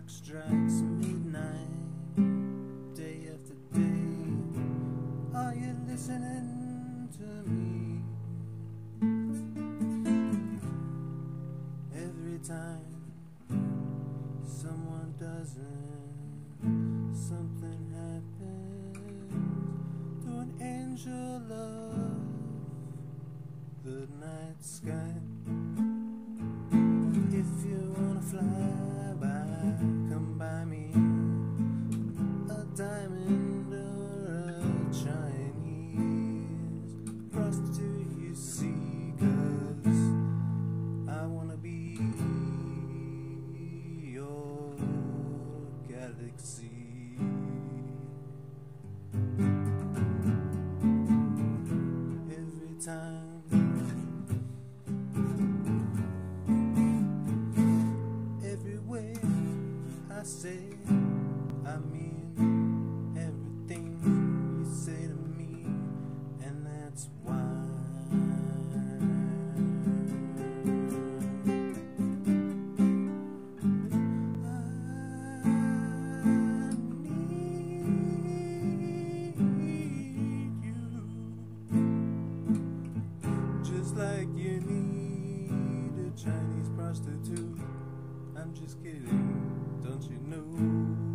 clock strikes midnight, day after day. Are you listening to me? Every time someone doesn't, something happens to an angel of the night sky. I say, I mean everything you say to me, and that's why. like you need a Chinese prostitute. I'm just kidding, don't you know?